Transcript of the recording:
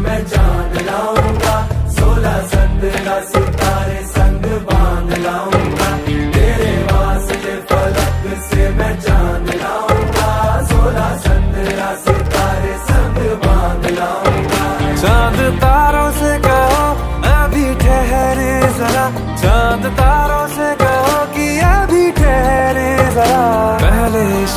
मैं जान लाऊँगा, सोलह संदरा सितारे संग मैं जान लाऊँगा, सोलह सितारे संग तारों से कहो, अभी ठहरे जरा। चाँद तारों से कहो